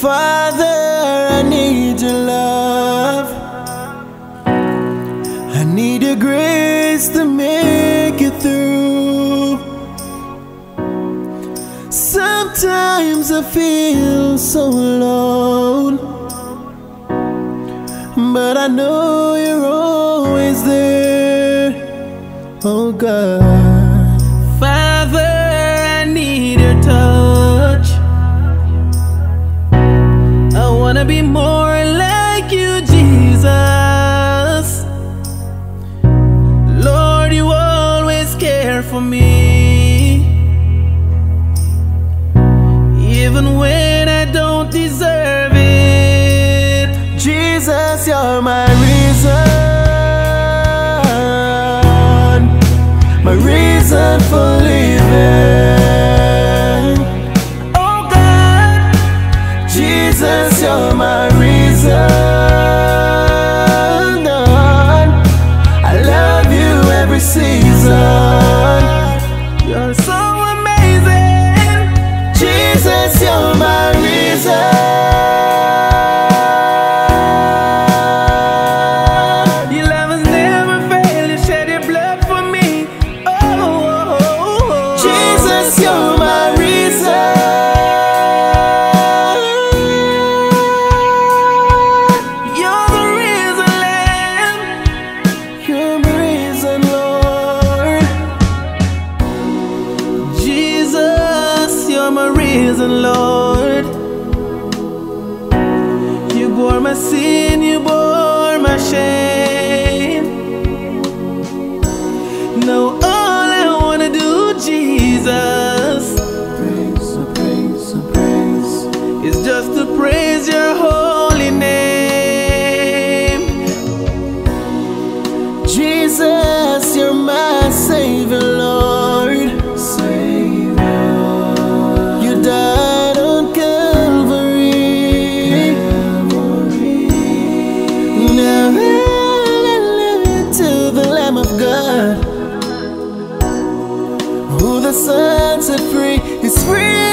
Father, I need your love. I need your grace to make it through. Sometimes I feel so alone, but I know you're always there. Oh God. Father, I need your touch. Be more like you, Jesus. Lord, you always care for me. Even when reason. the reason, Lord. You bore my sin, you bore my shame. Now all I wanna do, Jesus, praise, praise, praise, is just to praise your holy name. Jesus, you're my savior. the sunset free. It's free.